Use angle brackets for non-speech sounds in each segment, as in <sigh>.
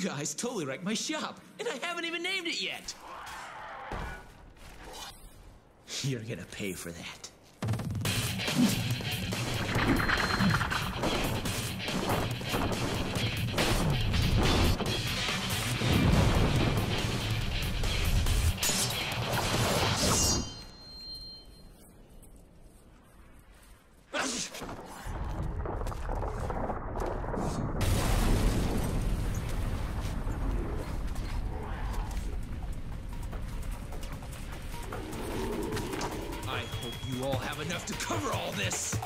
You guys totally wrecked my shop, and I haven't even named it yet. You're gonna pay for that. To cover all this.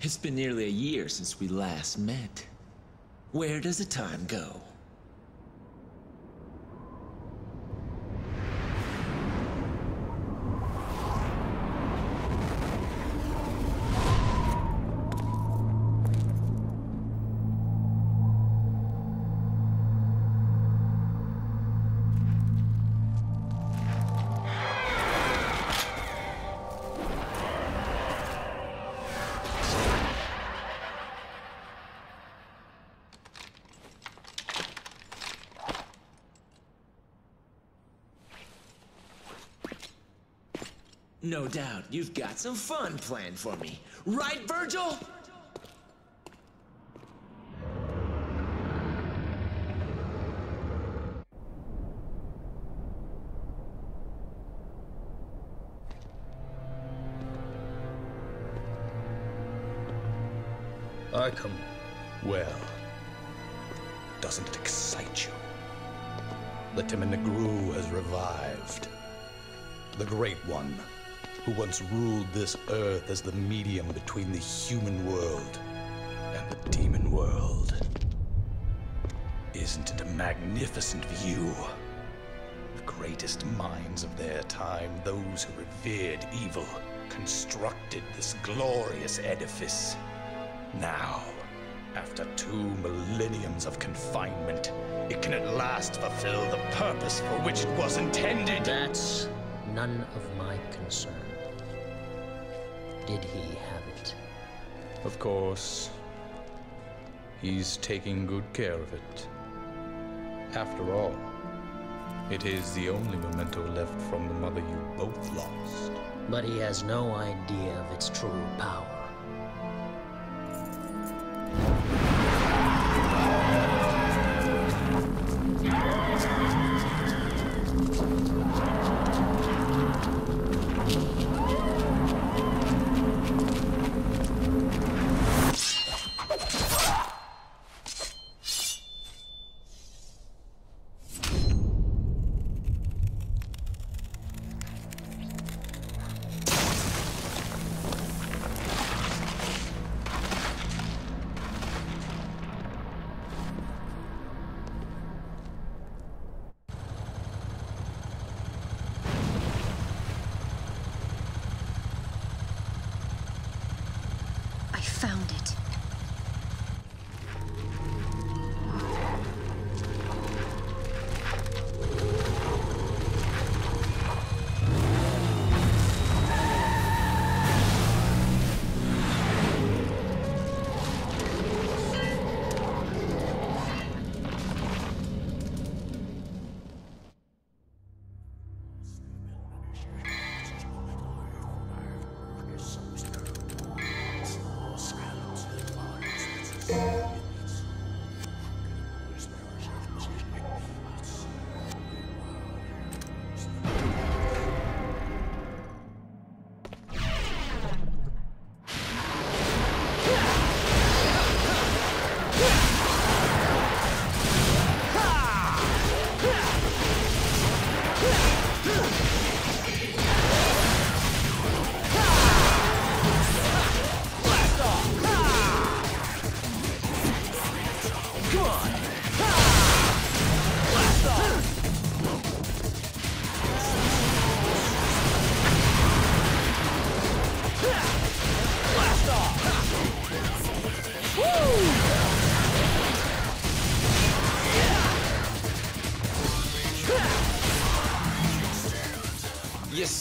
It's been nearly a year since we last met. Where does the time go? No doubt you've got some fun planned for me. Right, Vergil? Ruled this earth as the medium between the human world and the demon world. Isn't it a magnificent view? The greatest minds of their time, those who revered evil, constructed this glorious edifice. Now, after two millenniums of confinement, it can at last fulfill the purpose for which it was intended. That's none of my concern. Did he have it? Of course, he's taking good care of it. After all, it is the only memento left from the mother you both lost. But he has no idea of its true power.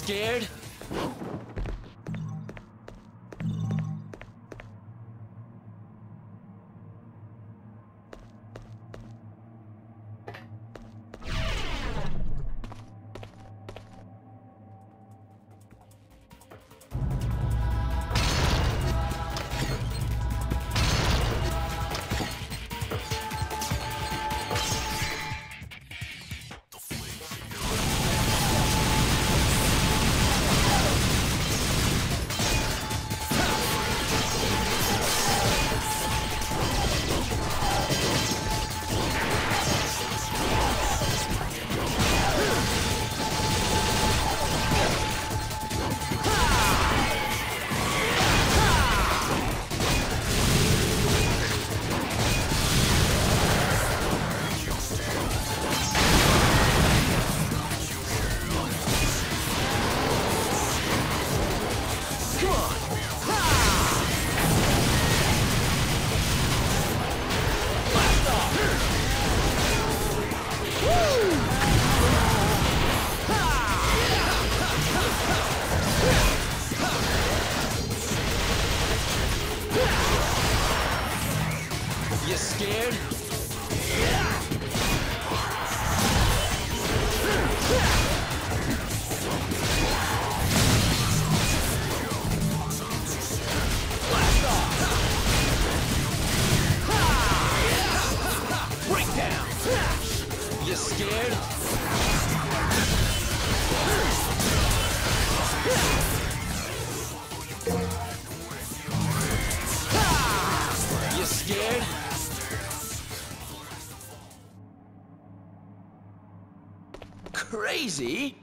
Scared? Crazy?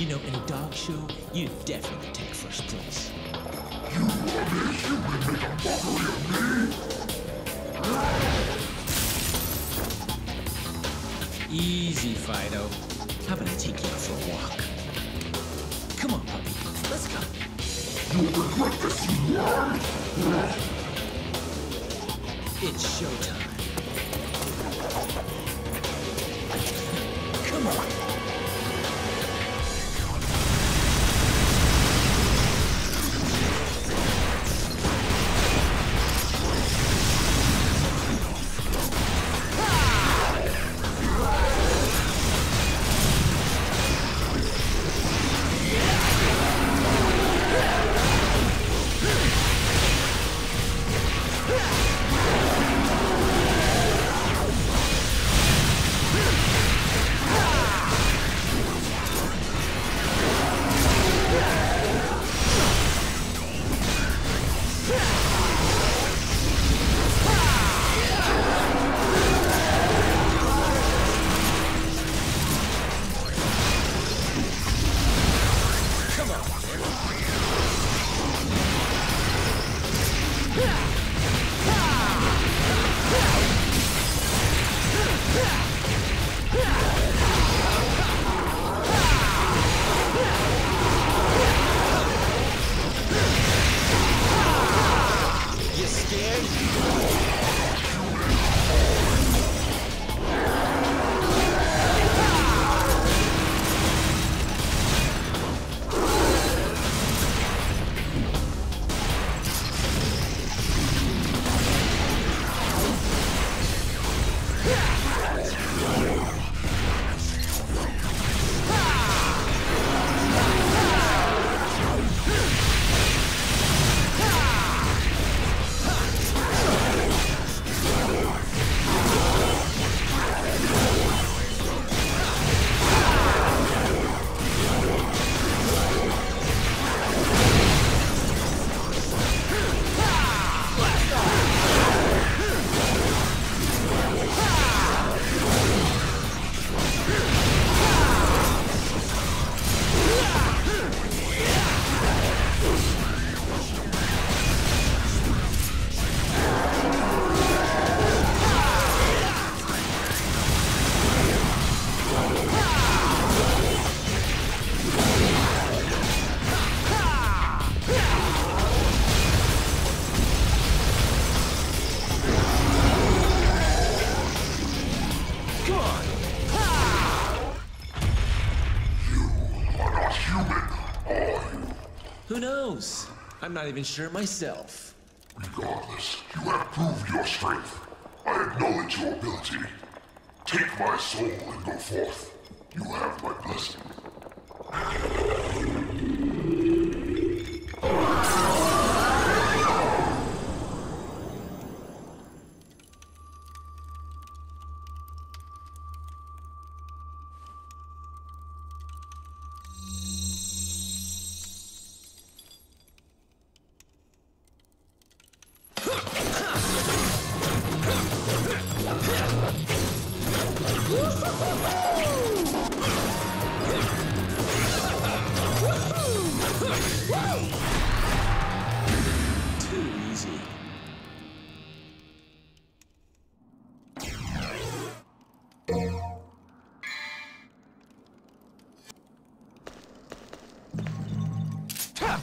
You know, in a dog show, you'd definitely take first place. You ugly human make a mockery of me! Easy, Fido. How about I take you out for a walk? Come on, puppy. Let's go. You'll regret this, you worm! It's showtime. I'm not even sure myself. Regardless, you have proved your strength. I acknowledge your ability. Take my soul and go forth. You have my blessing. Are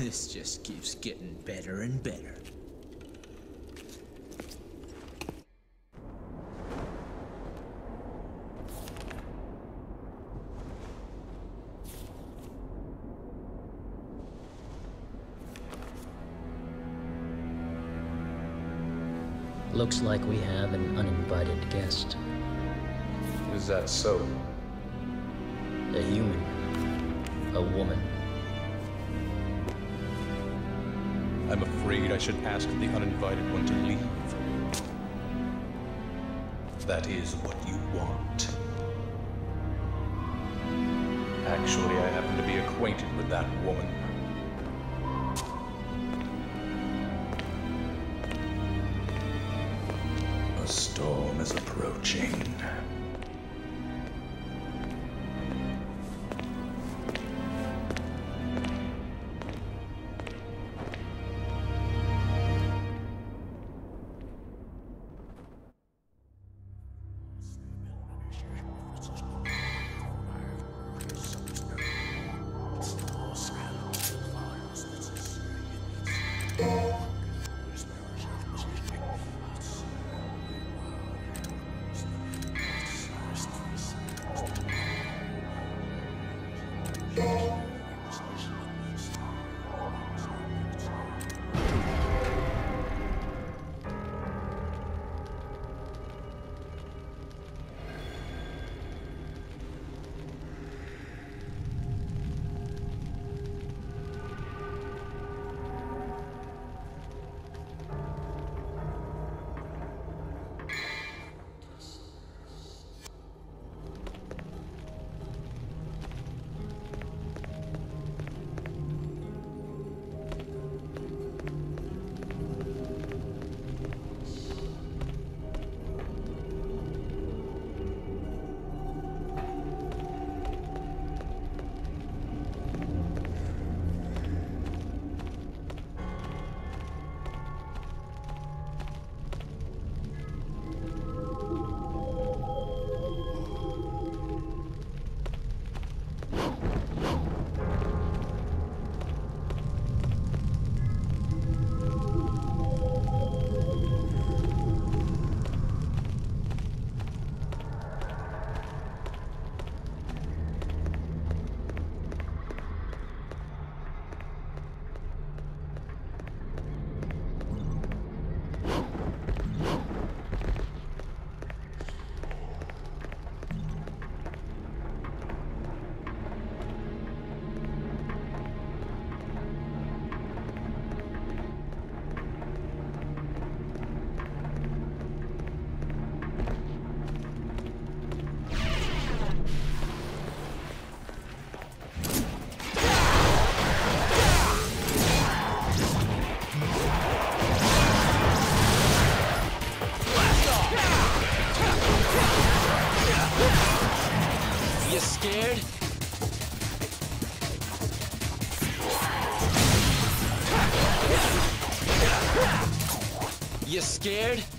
This just keeps getting better and better. Looks like we have an uninvited guest. Is that so? A human. A woman. I should ask the uninvited one to leave. That is what you want. Actually, I happen to be acquainted with that woman. A storm is approaching. Scared?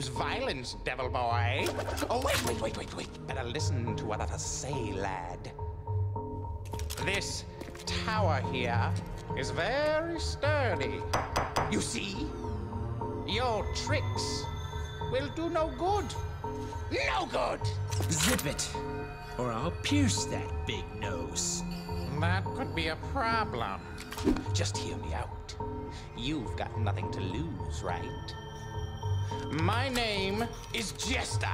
Use violence, devil boy. Oh, wait, wait, wait, wait, wait. Better listen to what I say, lad. This tower here is very sturdy. You see? Your tricks will do no good. No good! Zip it, or I'll pierce that big nose. That could be a problem. Just hear me out. You've got nothing to lose, right? My name is Jester,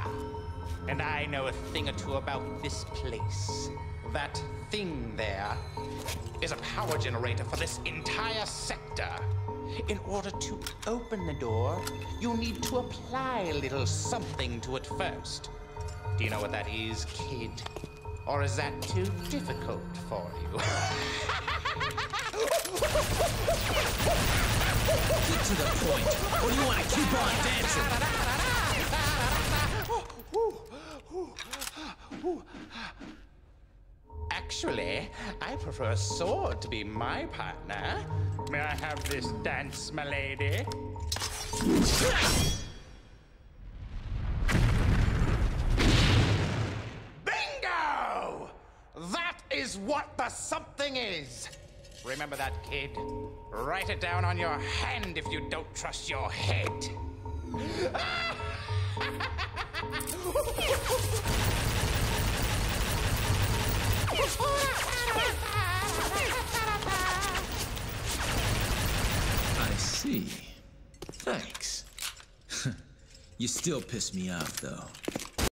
and I know a thing or two about this place. That thing there is a power generator for this entire sector. In order to open the door, you'll need to apply a little something to it first. Do you know what that is, kid? Or is that too difficult for you? <laughs> Get to the point, or do you want to keep on dancing? Actually, I prefer a sword to be my partner. May I have this dance, my lady? Bingo! That is what the something is. Remember that, kid. Write it down on your hand if you don't trust your head. I see. Thanks. <laughs> you still piss me off, though.